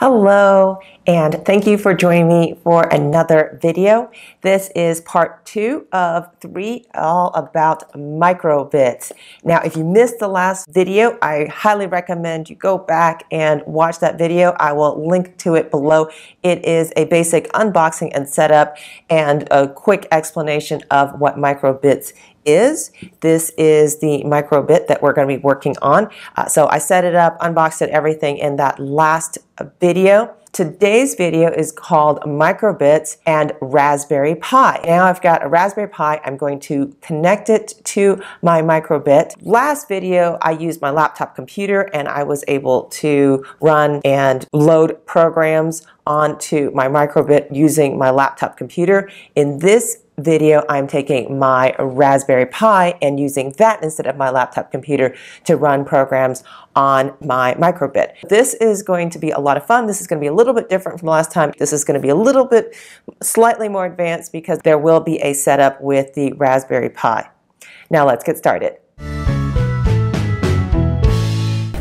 Hello, and thank you for joining me for another video. This is part two of three, all about microbits. Now, if you missed the last video, I highly recommend you go back and watch that video. I will link to it below. It is a basic unboxing and setup and a quick explanation of what microbits is. This is the microbit that we're going to be working on. Uh, so I set it up, unboxed it, everything in that last video. Today's video is called Microbits and Raspberry Pi. Now I've got a Raspberry Pi. I'm going to connect it to my microbit. Last video, I used my laptop computer and I was able to run and load programs onto my microbit using my laptop computer. In this video, I'm taking my Raspberry Pi and using that instead of my laptop computer to run programs on my microbit. This is going to be a lot of fun. This is going to be a little bit different from last time. This is going to be a little bit slightly more advanced because there will be a setup with the Raspberry Pi. Now let's get started.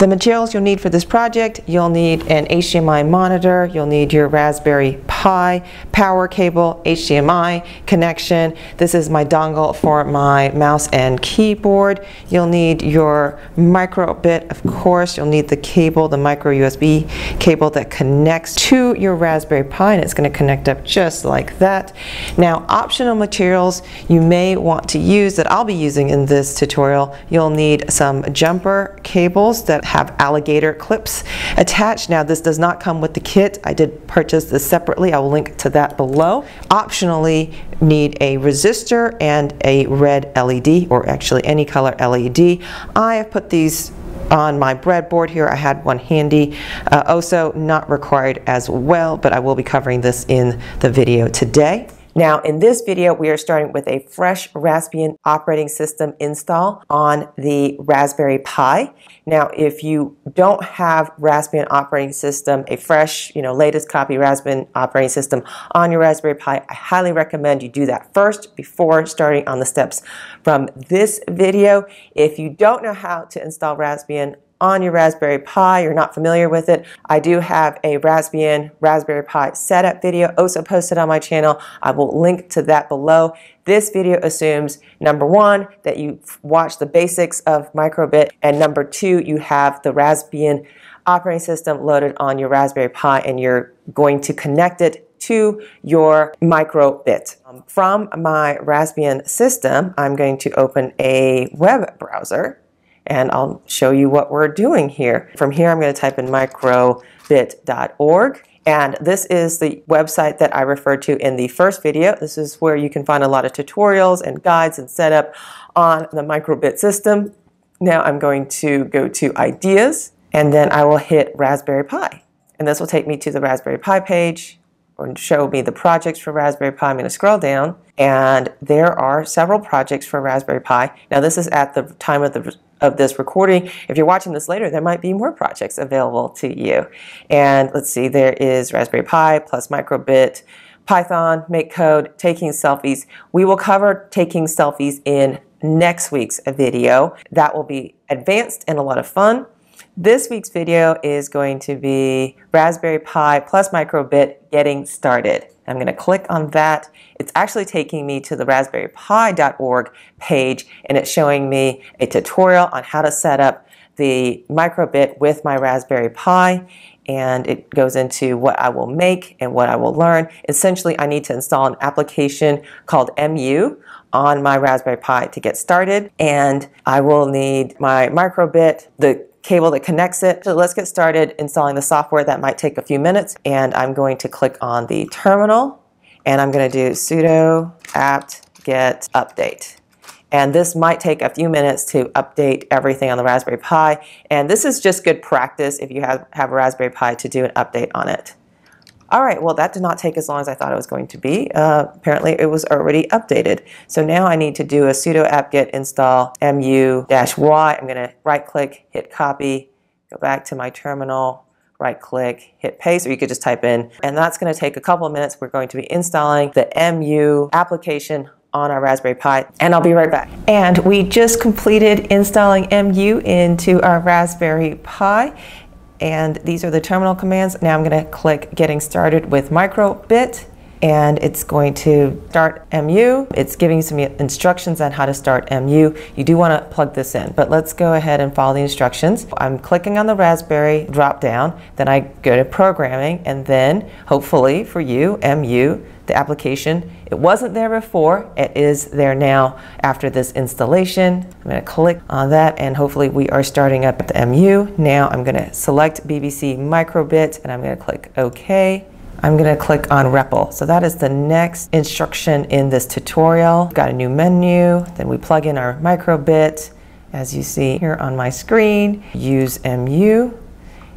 The materials you'll need for this project, you'll need an HDMI monitor, you'll need your Raspberry Pi, power cable, HDMI connection. This is my dongle for my mouse and keyboard. You'll need your micro bit, of course. You'll need the cable, the micro USB cable that connects to your Raspberry Pi and it's going to connect up just like that. Now optional materials you may want to use that I'll be using in this tutorial. You'll need some jumper cables that have alligator clips attached. Now this does not come with the kit. I did purchase this separately. I will link to that below. Optionally need a resistor and a red LED or actually any color LED. I have put these on my breadboard here. I had one handy. Uh, also not required as well, but I will be covering this in the video today. Now in this video we are starting with a fresh Raspbian operating system install on the Raspberry Pi. Now if you don't have Raspbian operating system, a fresh, you know, latest copy Raspbian operating system on your Raspberry Pi, I highly recommend you do that first before starting on the steps from this video. If you don't know how to install Raspbian on your Raspberry Pi, you're not familiar with it, I do have a Raspbian Raspberry Pi setup video also posted on my channel. I will link to that below. This video assumes, number one, that you watch the basics of microbit, and number two, you have the Raspbian operating system loaded on your Raspberry Pi and you're going to connect it to your microbit. Um, from my Raspbian system, I'm going to open a web browser and I'll show you what we're doing here. From here, I'm going to type in microbit.org. And this is the website that I referred to in the first video. This is where you can find a lot of tutorials and guides and setup on the microbit system. Now I'm going to go to ideas and then I will hit Raspberry Pi. And this will take me to the Raspberry Pi page or show me the projects for Raspberry Pi. I'm going to scroll down and there are several projects for Raspberry Pi. Now this is at the time of the of this recording. If you're watching this later, there might be more projects available to you. And let's see, there is Raspberry Pi plus Microbit, Python, MakeCode, taking selfies. We will cover taking selfies in next week's video. That will be advanced and a lot of fun. This week's video is going to be Raspberry Pi plus Microbit getting started. I'm going to click on that. It's actually taking me to the raspberrypi.org page and it's showing me a tutorial on how to set up the microbit with my Raspberry Pi and it goes into what I will make and what I will learn. Essentially, I need to install an application called MU on my Raspberry Pi to get started and I will need my microbit, the cable that connects it. So let's get started installing the software. That might take a few minutes. And I'm going to click on the terminal and I'm going to do sudo apt get update. And this might take a few minutes to update everything on the Raspberry Pi. And this is just good practice if you have, have a Raspberry Pi to do an update on it. All right, well, that did not take as long as I thought it was going to be. Uh, apparently, it was already updated. So now I need to do a sudo apt-get install mu-y. I'm going to right-click, hit copy, go back to my terminal, right-click, hit paste, or you could just type in. And that's going to take a couple of minutes. We're going to be installing the mu application on our Raspberry Pi and I'll be right back. And we just completed installing MU into our Raspberry Pi and these are the terminal commands. Now I'm going to click Getting Started with Microbit and it's going to start MU. It's giving you some instructions on how to start MU. You do want to plug this in, but let's go ahead and follow the instructions. I'm clicking on the Raspberry drop down, then I go to programming, and then hopefully for you, MU, the application. It wasn't there before, it is there now after this installation. I'm going to click on that and hopefully we are starting up the MU. Now I'm going to select BBC Microbit and I'm going to click OK. I'm going to click on REPL. So that is the next instruction in this tutorial. Got a new menu, then we plug in our microbit, as you see here on my screen, use MU,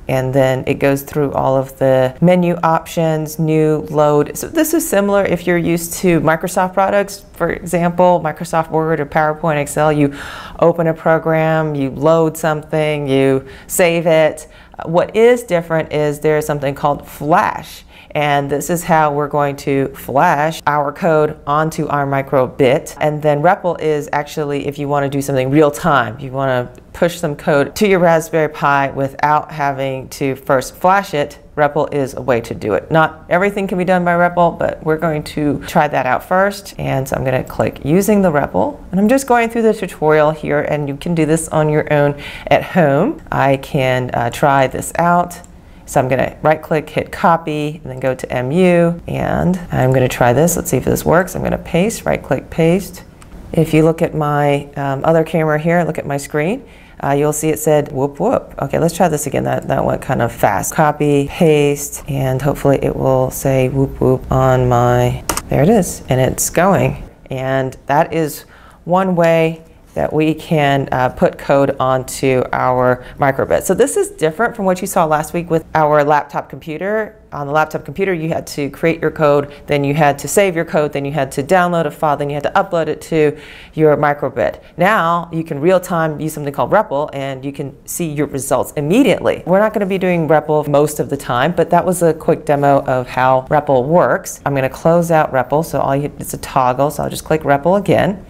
and then it goes through all of the menu options, new load. So this is similar if you're used to Microsoft products, for example, Microsoft Word or PowerPoint, Excel, you open a program, you load something, you save it. What is different is there's something called Flash. And this is how we're going to flash our code onto our microbit. And then REPL is actually if you want to do something real time, you want to push some code to your Raspberry Pi without having to first flash it, REPL is a way to do it. Not everything can be done by REPL, but we're going to try that out first. And so I'm going to click using the REPL. And I'm just going through the tutorial here, and you can do this on your own at home. I can uh, try this out. So I'm going to right click, hit copy, and then go to MU. And I'm going to try this. Let's see if this works. I'm going to paste, right click, paste. If you look at my um, other camera here, look at my screen, uh, you'll see it said whoop whoop. Okay, let's try this again. That, that went kind of fast. Copy, paste, and hopefully it will say whoop whoop on my, there it is, and it's going. And that is one way that we can uh, put code onto our microbit. So this is different from what you saw last week with our laptop computer. On the laptop computer, you had to create your code, then you had to save your code, then you had to download a file, then you had to upload it to your microbit. Now you can real time use something called REPL and you can see your results immediately. We're not going to be doing REPL most of the time, but that was a quick demo of how REPL works. I'm going to close out REPL, so all you, it's a toggle, so I'll just click REPL again.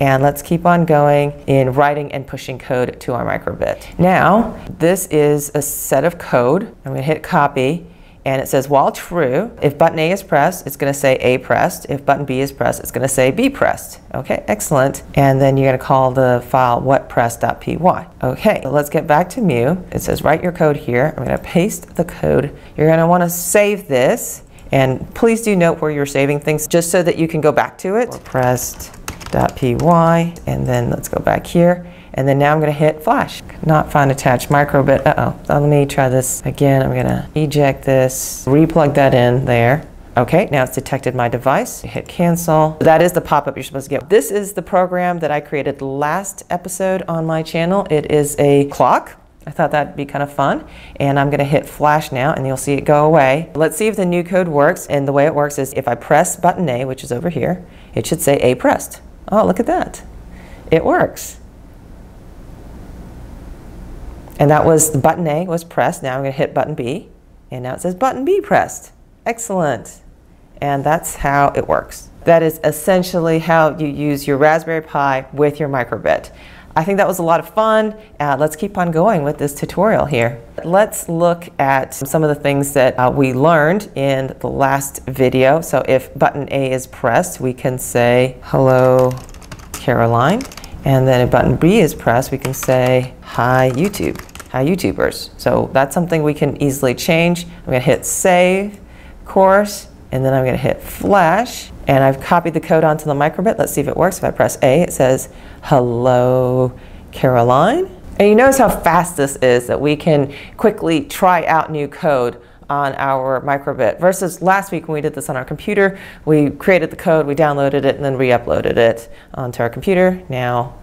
And let's keep on going in writing and pushing code to our microbit. Now, this is a set of code. I'm going to hit copy and it says while true, if button A is pressed, it's going to say A pressed. If button B is pressed, it's going to say B pressed. Okay, excellent. And then you're going to call the file whatpress.py. Okay, so let's get back to mu. It says write your code here. I'm going to paste the code. You're going to want to save this. And please do note where you're saving things just so that you can go back to it. Pressed .py, and then let's go back here. And then now I'm going to hit flash. Not find attached microbit. Uh-oh. Let me try this again. I'm going to eject this, replug that in there. Okay, now it's detected my device. Hit cancel. That is the pop-up you're supposed to get. This is the program that I created last episode on my channel. It is a clock. I thought that'd be kind of fun. And I'm gonna hit flash now and you'll see it go away. Let's see if the new code works. And the way it works is if I press button A, which is over here, it should say A pressed. Oh, look at that. It works. And that was the button A was pressed. Now I'm going to hit button B. And now it says button B pressed. Excellent. And that's how it works. That is essentially how you use your Raspberry Pi with your microbit. I think that was a lot of fun. Uh, let's keep on going with this tutorial here. Let's look at some of the things that uh, we learned in the last video. So if button A is pressed, we can say, hello, Caroline. And then if button B is pressed, we can say, hi, YouTube, hi, YouTubers. So that's something we can easily change. I'm gonna hit save course, and then I'm gonna hit flash, and I've copied the code onto the microbit. Let's see if it works. If I press A, it says, hello, Caroline. And you notice how fast this is that we can quickly try out new code on our microbit versus last week when we did this on our computer, we created the code, we downloaded it, and then re-uploaded it onto our computer. Now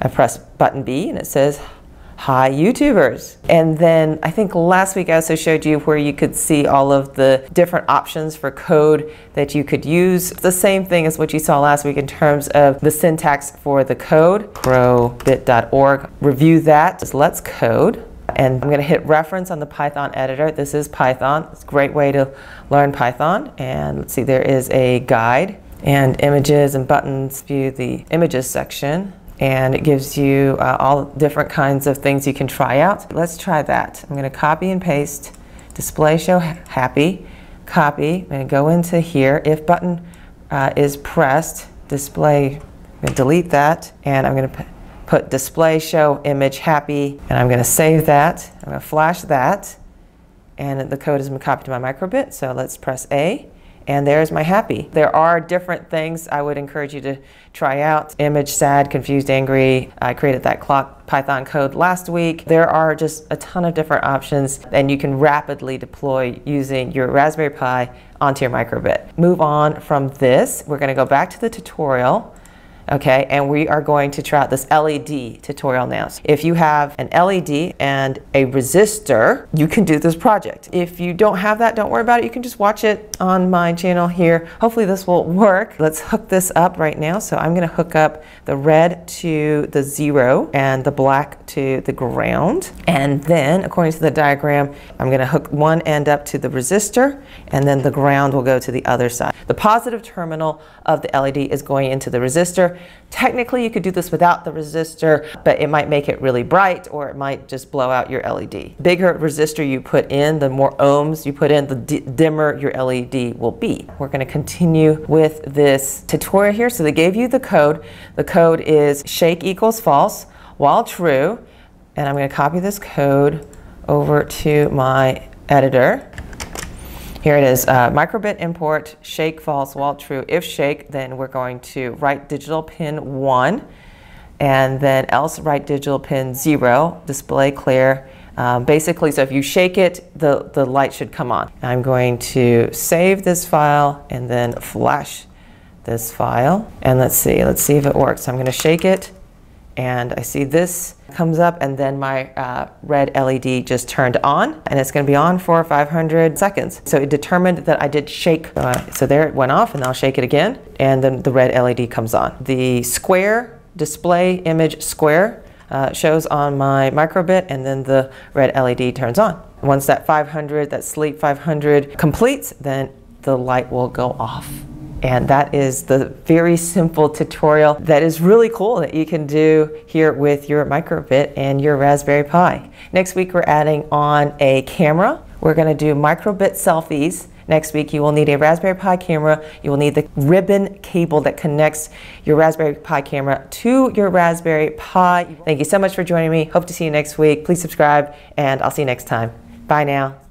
I press button B and it says Hi YouTubers. And then I think last week I also showed you where you could see all of the different options for code that you could use. the same thing as what you saw last week in terms of the syntax for the code, microbit.org. Review that. Let's code. And I'm going to hit reference on the Python editor. This is Python. It's a great way to learn Python. And let's see, there is a guide and images and buttons view the images section. And it gives you uh, all different kinds of things you can try out. Let's try that. I'm going to copy and paste display show happy, copy, I'm going to go into here. If button uh, is pressed, display, I'm going to delete that and I'm going to put display show image happy and I'm going to save that. I'm going to flash that and the code has been copied to my microbit. So let's press A and there's my happy. There are different things I would encourage you to try out. Image, sad, confused, angry. I created that clock Python code last week. There are just a ton of different options and you can rapidly deploy using your Raspberry Pi onto your microbit. Move on from this. We're gonna go back to the tutorial okay? And we are going to try out this LED tutorial now. If you have an LED and a resistor, you can do this project. If you don't have that, don't worry about it. You can just watch it on my channel here. Hopefully this will work. Let's hook this up right now. So I'm gonna hook up the red to the zero and the black to the ground. And then, according to the diagram, I'm gonna hook one end up to the resistor and then the ground will go to the other side. The positive terminal of the LED is going into the resistor Technically, you could do this without the resistor, but it might make it really bright or it might just blow out your LED. Bigger resistor you put in, the more ohms you put in, the dimmer your LED will be. We're going to continue with this tutorial here. So they gave you the code. The code is shake equals false while true. And I'm going to copy this code over to my editor. Here it is, uh, microbit import, shake false, while true. If shake, then we're going to write digital pin 1, and then else write digital pin 0, display clear. Um, basically, so if you shake it, the, the light should come on. I'm going to save this file and then flash this file. And let's see, let's see if it works. I'm going to shake it and I see this comes up and then my uh, red LED just turned on and it's going to be on for 500 seconds. So it determined that I did shake. Uh, so there it went off and I'll shake it again and then the red LED comes on. The square display image square uh, shows on my microbit and then the red LED turns on. Once that 500, that sleep 500 completes, then the light will go off. And that is the very simple tutorial that is really cool that you can do here with your microbit and your Raspberry Pi. Next week we're adding on a camera. We're going to do microbit selfies. Next week you will need a Raspberry Pi camera. You will need the ribbon cable that connects your Raspberry Pi camera to your Raspberry Pi. Thank you so much for joining me. Hope to see you next week. Please subscribe and I'll see you next time. Bye now.